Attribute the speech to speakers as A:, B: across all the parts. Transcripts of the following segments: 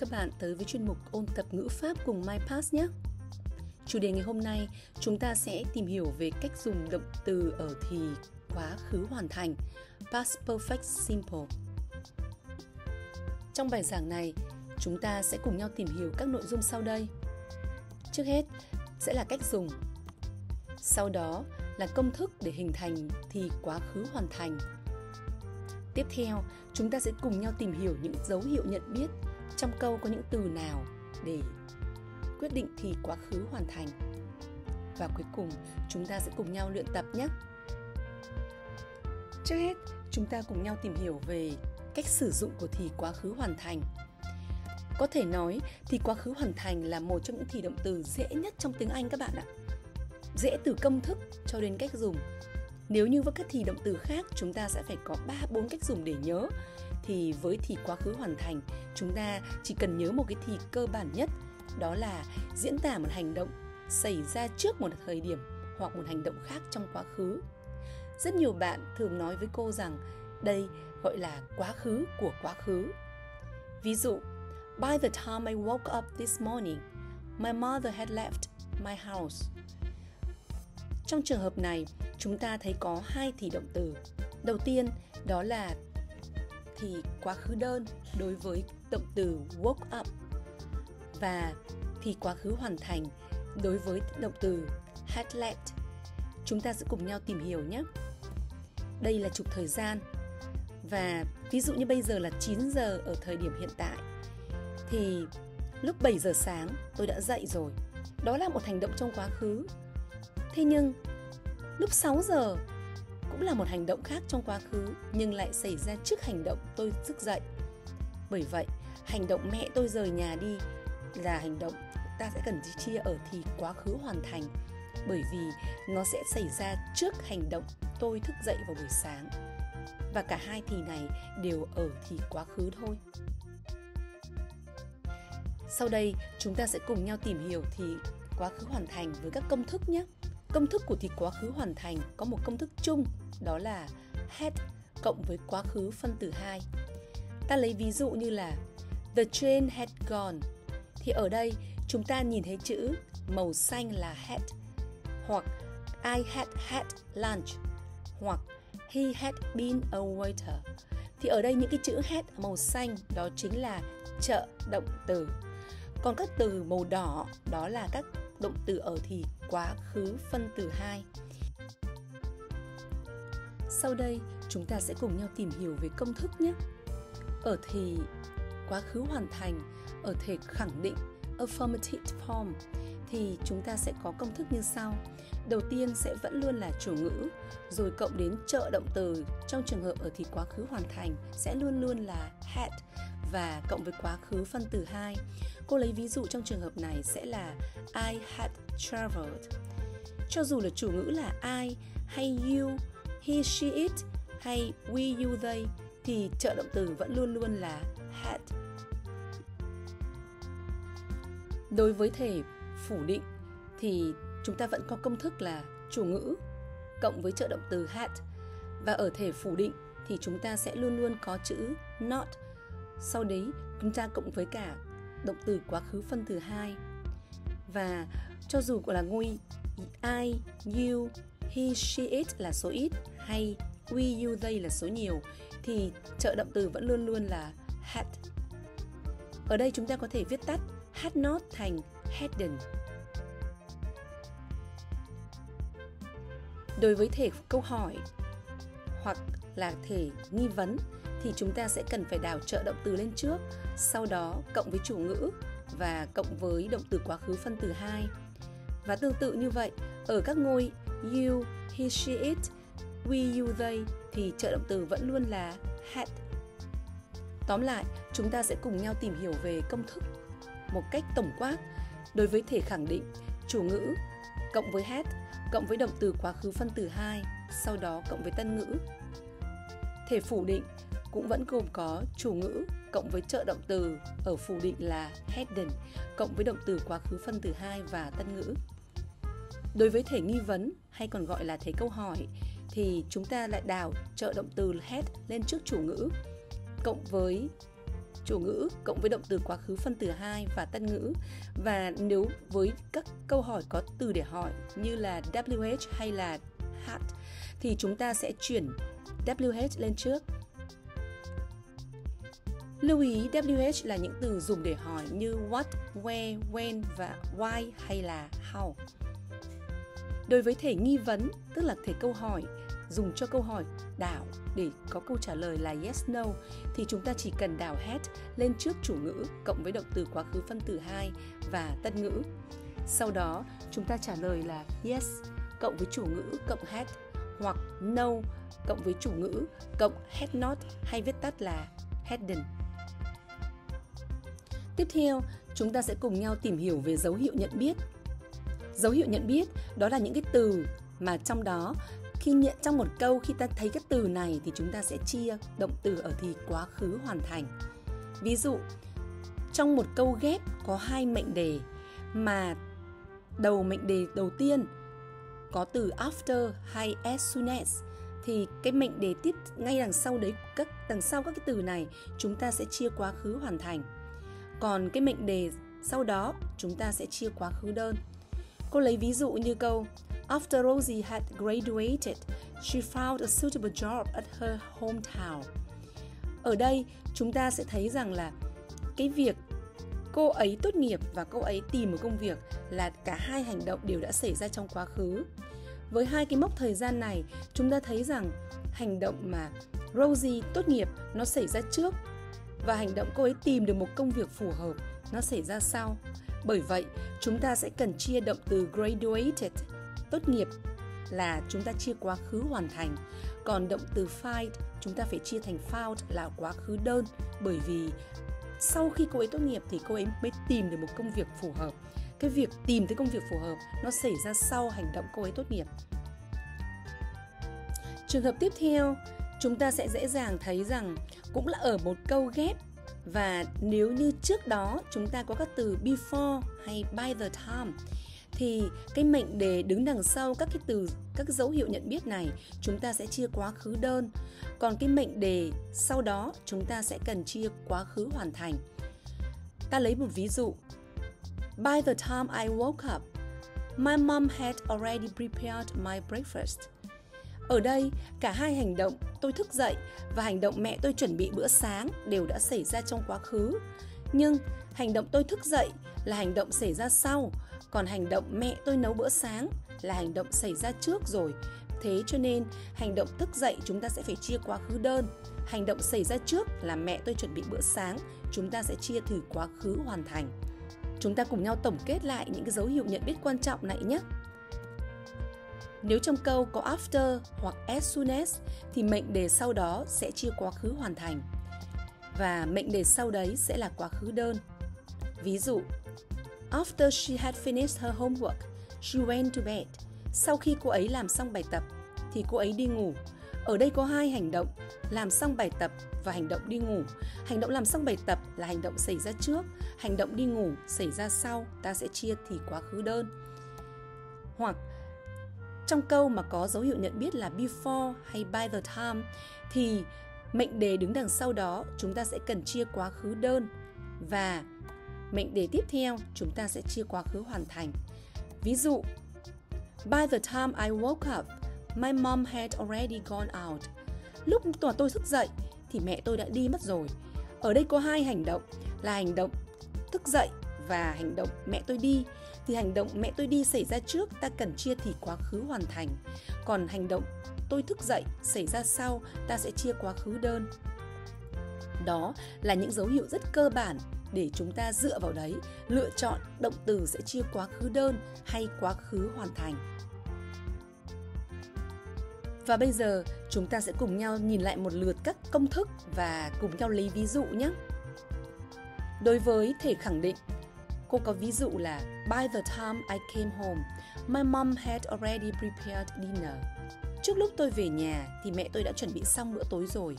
A: các bạn tới với chuyên mục ôn tập ngữ pháp cùng MyPass nhé. Chủ đề ngày hôm nay chúng ta sẽ tìm hiểu về cách dùng động từ ở thì quá khứ hoàn thành Past Perfect Simple. Trong bài giảng này, chúng ta sẽ cùng nhau tìm hiểu các nội dung sau đây. Trước hết sẽ là cách dùng. Sau đó là công thức để hình thành thì quá khứ hoàn thành. Tiếp theo, chúng ta sẽ cùng nhau tìm hiểu những dấu hiệu nhận biết trong câu có những từ nào để quyết định thì quá khứ hoàn thành. Và cuối cùng, chúng ta sẽ cùng nhau luyện tập nhé. Trước hết, chúng ta cùng nhau tìm hiểu về cách sử dụng của thì quá khứ hoàn thành. Có thể nói thì quá khứ hoàn thành là một trong những thì động từ dễ nhất trong tiếng Anh các bạn ạ. Dễ từ công thức cho đến cách dùng. Nếu như với các thì động từ khác chúng ta sẽ phải có 3 4 cách dùng để nhớ thì với thì quá khứ hoàn thành, chúng ta chỉ cần nhớ một cái thì cơ bản nhất, đó là diễn tả một hành động xảy ra trước một thời điểm hoặc một hành động khác trong quá khứ. Rất nhiều bạn thường nói với cô rằng đây gọi là quá khứ của quá khứ. Ví dụ, by the time i woke up this morning, my mother had left my house. Trong trường hợp này, chúng ta thấy có hai thì động từ. Đầu tiên, đó là thì quá khứ đơn đối với động từ woke up và thì quá khứ hoàn thành đối với động từ had left. Chúng ta sẽ cùng nhau tìm hiểu nhé. Đây là trục thời gian và ví dụ như bây giờ là 9 giờ ở thời điểm hiện tại thì lúc 7 giờ sáng tôi đã dậy rồi. Đó là một hành động trong quá khứ. Thế nhưng lúc 6 giờ cũng là một hành động khác trong quá khứ nhưng lại xảy ra trước hành động tôi thức dậy. Bởi vậy, hành động mẹ tôi rời nhà đi là hành động ta sẽ cần chia ở thì quá khứ hoàn thành. Bởi vì nó sẽ xảy ra trước hành động tôi thức dậy vào buổi sáng. Và cả hai thì này đều ở thì quá khứ thôi. Sau đây chúng ta sẽ cùng nhau tìm hiểu thì quá khứ hoàn thành với các công thức nhé. Công thức của thì quá khứ hoàn thành có một công thức chung đó là had cộng với quá khứ phân từ 2 ta lấy ví dụ như là the train had gone. Thì ở đây, chúng ta nhìn thấy chữ màu xanh là had, hoặc I had had lunch, hoặc he had been a waiter. Thì ở đây những cái chữ had màu xanh đó chính là trợ động từ. Còn các từ màu đỏ đó là các động từ ở thì quá khứ phân từ 2 sau đây chúng ta sẽ cùng nhau tìm hiểu về công thức nhé ở thì quá khứ hoàn thành ở thể khẳng định affirmative form thì chúng ta sẽ có công thức như sau. Đầu tiên sẽ vẫn luôn là chủ ngữ, rồi cộng đến trợ động từ trong trường hợp ở thì quá khứ hoàn thành sẽ luôn luôn là had và cộng với quá khứ phân từ 2. Cô lấy ví dụ trong trường hợp này sẽ là I had traveled. Cho dù là chủ ngữ là I hay you, he, she, it hay we, you, they thì trợ động từ vẫn luôn luôn là had. Đối với thể phủ định thì chúng ta vẫn có công thức là chủ ngữ cộng với trợ động từ had. Và ở thể phủ định thì chúng ta sẽ luôn luôn có chữ not. Sau đấy chúng ta cộng với cả động từ quá khứ phân từ hai. Và cho dù gọi là ngôi I, you, he, she, it là số ít hay we, you, they là số nhiều thì trợ động từ vẫn luôn luôn là had. Ở đây chúng ta có thể viết tắt had not thành hadn't. Đối với thể câu hỏi hoặc là thể nghi vấn thì chúng ta sẽ cần phải đào trợ động từ lên trước, sau đó cộng với chủ ngữ và cộng với động từ quá khứ phân từ 2. Và tương tự như vậy, ở các ngôi you, he, she, it, we, you, they thì trợ động từ vẫn luôn là had. Tóm lại, chúng ta sẽ cùng nhau tìm hiểu về công thức một cách tổng quát đối với thể khẳng định chủ ngữ cộng với had cộng với động từ quá khứ phân từ 2, sau đó cộng với tân ngữ. Thể phủ định cũng vẫn gồm có chủ ngữ cộng với trợ động từ ở phủ định là hadden cộng với động từ quá khứ phân từ 2 và tân ngữ. Đối với thể nghi vấn hay còn gọi là thể câu hỏi thì chúng ta lại đào trợ động từ had lên trước chủ ngữ cộng với chủ ngữ cộng với động từ quá khứ phân từ hai và tân ngữ. Và nếu với các câu hỏi có từ để hỏi như là WH hay là had thì chúng ta sẽ chuyển WH lên trước. Lưu ý WH là những từ dùng để hỏi như what, where, when và why hay là how. Đối với thể nghi vấn, tức là thể câu hỏi, dùng cho câu hỏi đảo để có câu trả lời là yes no thì chúng ta chỉ cần đảo head lên trước chủ ngữ cộng với động từ quá khứ phân từ 2 và tân ngữ. Sau đó chúng ta trả lời là yes cộng với chủ ngữ cộng head hoặc no cộng với chủ ngữ cộng head not hay viết tắt là hadn't. Tiếp theo, chúng ta sẽ cùng nhau tìm hiểu về dấu hiệu nhận biết. Dấu hiệu nhận biết đó là những cái từ mà trong đó khi nhận trong một câu khi ta thấy cái từ này thì chúng ta sẽ chia động từ ở thì quá khứ hoàn thành. Ví dụ, trong một câu ghép có hai mệnh đề mà đầu mệnh đề đầu tiên có từ after hay as soon as thì cái mệnh đề tiếp ngay đằng sau đấy các đằng sau các cái từ này chúng ta sẽ chia quá khứ hoàn thành. Còn cái mệnh đề sau đó chúng ta sẽ chia quá khứ đơn. Cô lấy ví dụ như câu After Rosie had graduated, she found a suitable job at her hometown. Ở đây chúng ta sẽ thấy rằng là cái việc cô ấy tốt nghiệp và cô ấy tìm một công việc là cả hai hành động đều đã xảy ra trong quá khứ. Với hai cái mốc thời gian này, chúng ta thấy rằng hành động mà Rosie tốt nghiệp nó xảy ra trước và hành động cô ấy tìm được một công việc phù hợp nó xảy ra sau. Bởi vậy, chúng ta sẽ cần chia động từ graduated tốt nghiệp là chúng ta chia quá khứ hoàn thành. Còn động từ find chúng ta phải chia thành found là quá khứ đơn. Bởi vì sau khi cô ấy tốt nghiệp thì cô ấy mới tìm được một công việc phù hợp. Cái việc tìm thấy công việc phù hợp nó xảy ra sau hành động cô ấy tốt nghiệp. Trường hợp tiếp theo chúng ta sẽ dễ dàng thấy rằng cũng là ở một câu ghép và nếu như trước đó chúng ta có các từ before hay by the time, thì cái mệnh đề đứng đằng sau các cái từ, các cái dấu hiệu nhận biết này chúng ta sẽ chia quá khứ đơn. Còn cái mệnh đề sau đó chúng ta sẽ cần chia quá khứ hoàn thành. Ta lấy một ví dụ. By the time I woke up, my mom had already prepared my breakfast ở đây, cả hai hành động tôi thức dậy và hành động mẹ tôi chuẩn bị bữa sáng đều đã xảy ra trong quá khứ. Nhưng hành động tôi thức dậy là hành động xảy ra sau, còn hành động mẹ tôi nấu bữa sáng là hành động xảy ra trước rồi. Thế cho nên, hành động thức dậy chúng ta sẽ phải chia quá khứ đơn. Hành động xảy ra trước là mẹ tôi chuẩn bị bữa sáng, chúng ta sẽ chia thử quá khứ hoàn thành. Chúng ta cùng nhau tổng kết lại những cái dấu hiệu nhận biết quan trọng này nhé nếu trong câu có after hoặc as soon as thì mệnh đề sau đó sẽ chia quá khứ hoàn thành và mệnh đề sau đấy sẽ là quá khứ đơn. Ví dụ, After she had finished her homework, she went to bed. Sau khi cô ấy làm xong bài tập, thì cô ấy đi ngủ. Ở đây có hai hành động, làm xong bài tập và hành động đi ngủ. Hành động làm xong bài tập là hành động xảy ra trước, hành động đi ngủ xảy ra sau, ta sẽ chia thì quá khứ đơn. Hoặc trong câu mà có dấu hiệu nhận biết là before hay by the time thì mệnh đề đứng đằng sau đó chúng ta sẽ cần chia quá khứ đơn và mệnh đề tiếp theo chúng ta sẽ chia quá khứ hoàn thành. Ví dụ, By the time I woke up, my mom had already gone out. Lúc mà tôi thức dậy thì mẹ tôi đã đi mất rồi. Ở đây có hai hành động là hành động thức dậy và hành động mẹ tôi đi thì hành động mẹ tôi đi xảy ra trước ta cần chia thì quá khứ hoàn thành. Còn hành động tôi thức dậy xảy ra sau ta sẽ chia quá khứ đơn. Đó là những dấu hiệu rất cơ bản để chúng ta dựa vào đấy lựa chọn động từ sẽ chia quá khứ đơn hay quá khứ hoàn thành. Và bây giờ chúng ta sẽ cùng nhau nhìn lại một lượt các công thức và cùng nhau lấy ví dụ nhé. Đối với thể khẳng định, cô có ví dụ là By the time I came home, my mom had already prepared dinner. Trước lúc tôi về nhà thì mẹ tôi đã chuẩn bị xong bữa tối rồi.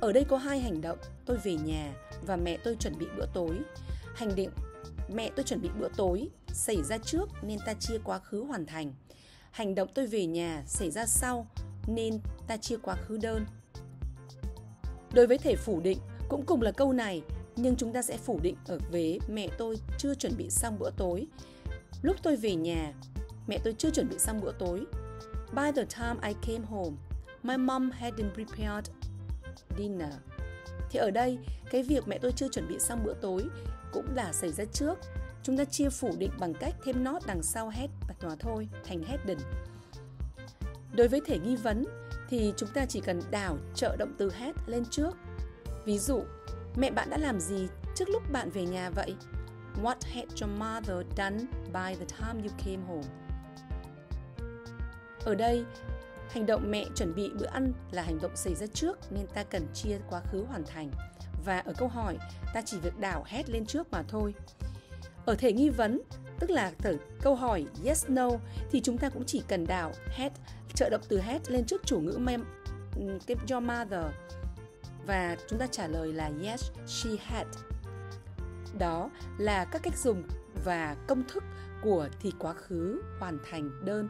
A: Ở đây có hai hành động, tôi về nhà và mẹ tôi chuẩn bị bữa tối. Hành định mẹ tôi chuẩn bị bữa tối xảy ra trước nên ta chia quá khứ hoàn thành. Hành động tôi về nhà xảy ra sau nên ta chia quá khứ đơn. Đối với thể phủ định cũng cùng là câu này nhưng chúng ta sẽ phủ định ở vế mẹ tôi chưa chuẩn bị xong bữa tối. Lúc tôi về nhà, mẹ tôi chưa chuẩn bị xong bữa tối. By the time I came home, my mom hadn't prepared dinner. Thì ở đây, cái việc mẹ tôi chưa chuẩn bị xong bữa tối cũng là xảy ra trước. Chúng ta chia phủ định bằng cách thêm not đằng sau hết và thôi thành hadn't. Đối với thể nghi vấn thì chúng ta chỉ cần đảo trợ động từ had lên trước. Ví dụ, mẹ bạn đã làm gì trước lúc bạn về nhà vậy? What had your mother done by the time you came home? Ở đây, hành động mẹ chuẩn bị bữa ăn là hành động xảy ra trước nên ta cần chia quá khứ hoàn thành. Và ở câu hỏi, ta chỉ việc đảo hết lên trước mà thôi. Ở thể nghi vấn, tức là từ câu hỏi yes no thì chúng ta cũng chỉ cần đảo had trợ động từ had lên trước chủ ngữ mem ừ, cái your mother và chúng ta trả lời là yes she had. Đó là các cách dùng và công thức của thì quá khứ hoàn thành đơn.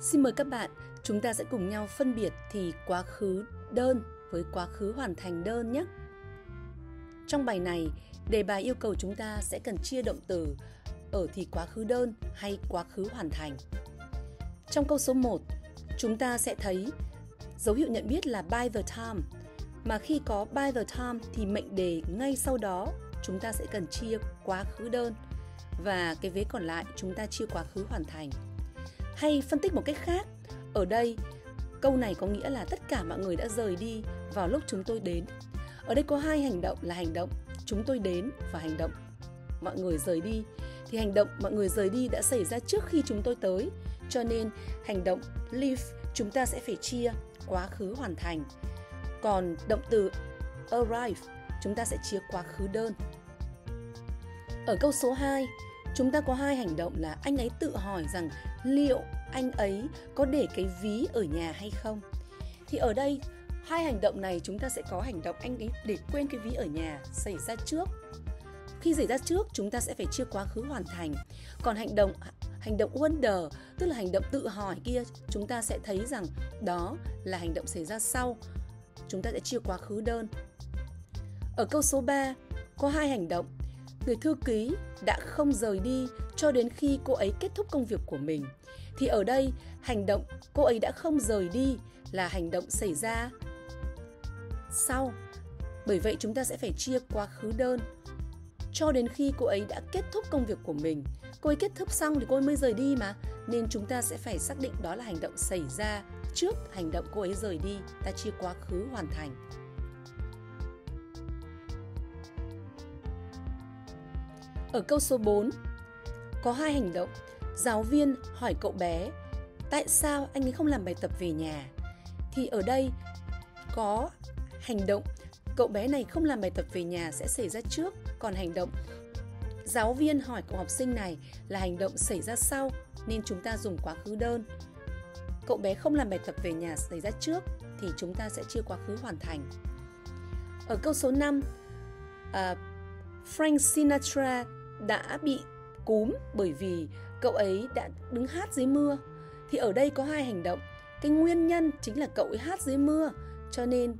A: Xin mời các bạn, chúng ta sẽ cùng nhau phân biệt thì quá khứ đơn với quá khứ hoàn thành đơn nhé. Trong bài này, đề bài yêu cầu chúng ta sẽ cần chia động từ ở thì quá khứ đơn hay quá khứ hoàn thành. Trong câu số 1, chúng ta sẽ thấy dấu hiệu nhận biết là by the time. Mà khi có by the time thì mệnh đề ngay sau đó chúng ta sẽ cần chia quá khứ đơn và cái vế còn lại chúng ta chia quá khứ hoàn thành. Hay phân tích một cách khác, ở đây câu này có nghĩa là tất cả mọi người đã rời đi vào lúc chúng tôi đến. Ở đây có hai hành động là hành động chúng tôi đến và hành động mọi người rời đi. Thì hành động mọi người rời đi đã xảy ra trước khi chúng tôi tới, cho nên hành động leave chúng ta sẽ phải chia quá khứ hoàn thành. Còn động từ arrive chúng ta sẽ chia quá khứ đơn. Ở câu số 2, chúng ta có hai hành động là anh ấy tự hỏi rằng liệu anh ấy có để cái ví ở nhà hay không. Thì ở đây hai hành động này chúng ta sẽ có hành động anh ấy để quên cái ví ở nhà xảy ra trước. Khi xảy ra trước chúng ta sẽ phải chia quá khứ hoàn thành. Còn hành động hành động wonder tức là hành động tự hỏi kia chúng ta sẽ thấy rằng đó là hành động xảy ra sau. Chúng ta sẽ chia quá khứ đơn. Ở câu số 3 có hai hành động người thư ký đã không rời đi cho đến khi cô ấy kết thúc công việc của mình. Thì ở đây, hành động cô ấy đã không rời đi là hành động xảy ra sau. Bởi vậy chúng ta sẽ phải chia quá khứ đơn cho đến khi cô ấy đã kết thúc công việc của mình. Cô ấy kết thúc xong thì cô ấy mới rời đi mà. Nên chúng ta sẽ phải xác định đó là hành động xảy ra trước hành động cô ấy rời đi. Ta chia quá khứ hoàn thành. Ở câu số 4, có hai hành động. Giáo viên hỏi cậu bé, tại sao anh ấy không làm bài tập về nhà? Thì ở đây có hành động cậu bé này không làm bài tập về nhà sẽ xảy ra trước, còn hành động giáo viên hỏi cậu học sinh này là hành động xảy ra sau nên chúng ta dùng quá khứ đơn. Cậu bé không làm bài tập về nhà xảy ra trước thì chúng ta sẽ chia quá khứ hoàn thành. Ở câu số 5, uh, à, Frank Sinatra đã bị cúm bởi vì cậu ấy đã đứng hát dưới mưa. Thì ở đây có hai hành động. Cái nguyên nhân chính là cậu ấy hát dưới mưa, cho nên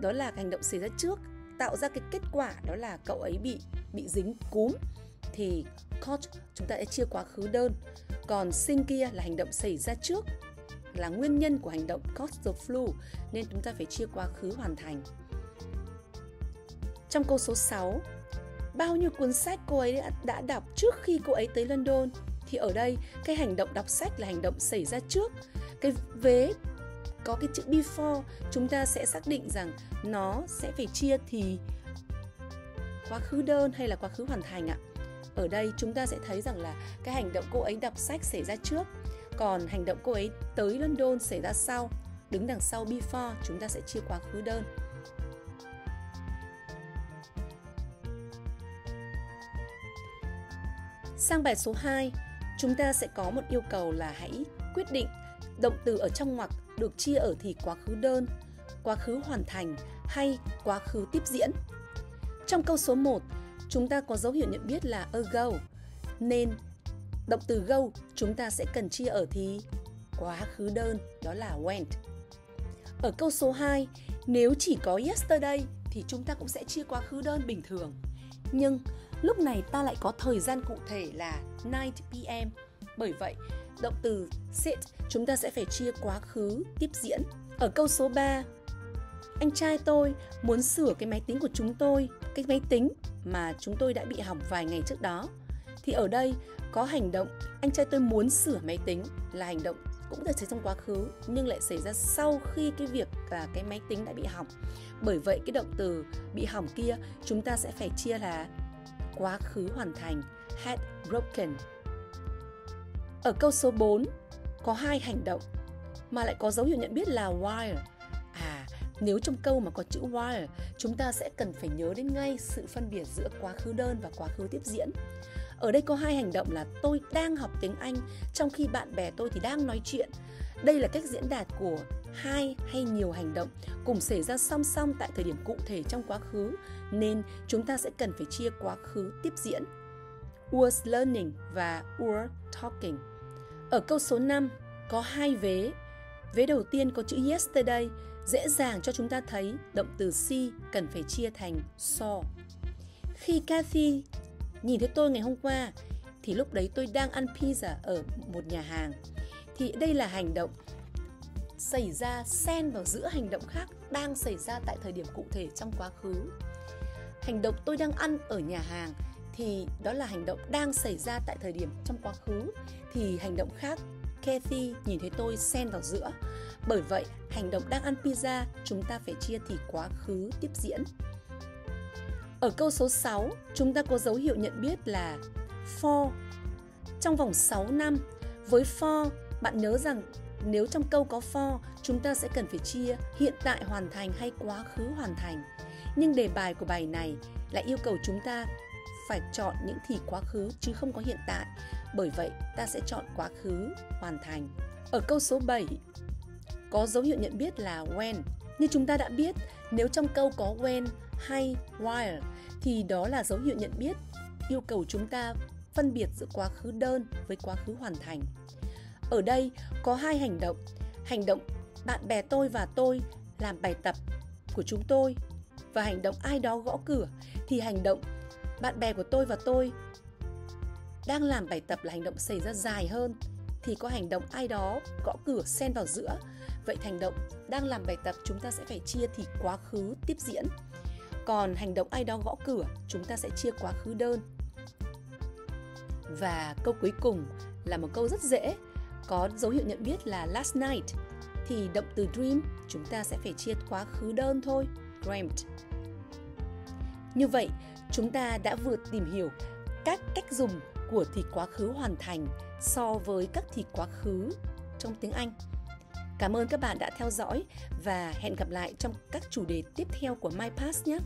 A: đó là hành động xảy ra trước tạo ra cái kết quả đó là cậu ấy bị bị dính cúm. Thì caught chúng ta sẽ chia quá khứ đơn. Còn sinh kia là hành động xảy ra trước là nguyên nhân của hành động caught the flu nên chúng ta phải chia quá khứ hoàn thành. Trong câu số 6 bao nhiêu cuốn sách cô ấy đã, đã đọc trước khi cô ấy tới London? Thì ở đây cái hành động đọc sách là hành động xảy ra trước. Cái vế có cái chữ before chúng ta sẽ xác định rằng nó sẽ phải chia thì quá khứ đơn hay là quá khứ hoàn thành ạ. Ở đây chúng ta sẽ thấy rằng là cái hành động cô ấy đọc sách xảy ra trước còn hành động cô ấy tới London xảy ra sau. Đứng đằng sau before chúng ta sẽ chia quá khứ đơn. Sang bài số 2, chúng ta sẽ có một yêu cầu là hãy quyết định động từ ở trong ngoặc được chia ở thì quá khứ đơn, quá khứ hoàn thành hay quá khứ tiếp diễn. Trong câu số 1, chúng ta có dấu hiệu nhận biết là ago, nên động từ go chúng ta sẽ cần chia ở thì quá khứ đơn, đó là went. Ở câu số 2, nếu chỉ có yesterday thì chúng ta cũng sẽ chia quá khứ đơn bình thường. Nhưng lúc này ta lại có thời gian cụ thể là 9 p.m. Bởi vậy, động từ sit chúng ta sẽ phải chia quá khứ tiếp diễn. Ở câu số 3, anh trai tôi muốn sửa cái máy tính của chúng tôi, cái máy tính mà chúng tôi đã bị hỏng vài ngày trước đó. Thì ở đây có hành động anh trai tôi muốn sửa máy tính là hành động cũng đã xảy trong quá khứ nhưng lại xảy ra sau khi cái việc là cái máy tính đã bị hỏng. Bởi vậy cái động từ bị hỏng kia chúng ta sẽ phải chia là quá khứ hoàn thành had broken. Ở câu số 4 có hai hành động mà lại có dấu hiệu nhận biết là while. À, nếu trong câu mà có chữ while, chúng ta sẽ cần phải nhớ đến ngay sự phân biệt giữa quá khứ đơn và quá khứ tiếp diễn. Ở đây có hai hành động là tôi đang học tiếng Anh trong khi bạn bè tôi thì đang nói chuyện. Đây là cách diễn đạt của hai hay nhiều hành động cùng xảy ra song song tại thời điểm cụ thể trong quá khứ nên chúng ta sẽ cần phải chia quá khứ tiếp diễn. Was learning và were talking. Ở câu số 5 có hai vế. Vế đầu tiên có chữ yesterday, dễ dàng cho chúng ta thấy động từ see cần phải chia thành saw. Khi Kathy nhìn thấy tôi ngày hôm qua thì lúc đấy tôi đang ăn pizza ở một nhà hàng. Thì đây là hành động xảy ra xen vào giữa hành động khác đang xảy ra tại thời điểm cụ thể trong quá khứ. Hành động tôi đang ăn ở nhà hàng thì đó là hành động đang xảy ra tại thời điểm trong quá khứ thì hành động khác Kathy nhìn thấy tôi xen vào giữa. Bởi vậy, hành động đang ăn pizza chúng ta phải chia thì quá khứ tiếp diễn. Ở câu số 6, chúng ta có dấu hiệu nhận biết là for. Trong vòng 6 năm, với for, bạn nhớ rằng nếu trong câu có for, chúng ta sẽ cần phải chia hiện tại hoàn thành hay quá khứ hoàn thành. Nhưng đề bài của bài này lại yêu cầu chúng ta phải chọn những thì quá khứ chứ không có hiện tại. Bởi vậy, ta sẽ chọn quá khứ hoàn thành. Ở câu số 7, có dấu hiệu nhận biết là when. Như chúng ta đã biết, nếu trong câu có when hay while thì đó là dấu hiệu nhận biết yêu cầu chúng ta phân biệt giữa quá khứ đơn với quá khứ hoàn thành. Ở đây có hai hành động. Hành động bạn bè tôi và tôi làm bài tập của chúng tôi và hành động ai đó gõ cửa thì hành động bạn bè của tôi và tôi đang làm bài tập là hành động xảy ra dài hơn, thì có hành động ai đó gõ cửa xen vào giữa. Vậy hành động đang làm bài tập, chúng ta sẽ phải chia thì quá khứ tiếp diễn. Còn hành động ai đó gõ cửa, chúng ta sẽ chia quá khứ đơn. Và câu cuối cùng là một câu rất dễ. Có dấu hiệu nhận biết là last night, thì động từ dream, chúng ta sẽ phải chia quá khứ đơn thôi, dreamt. Như vậy chúng ta đã vừa tìm hiểu các cách dùng của thì quá khứ hoàn thành so với các thì quá khứ trong tiếng Anh. Cảm ơn các bạn đã theo dõi và hẹn gặp lại trong các chủ đề tiếp theo của MyPass nhé.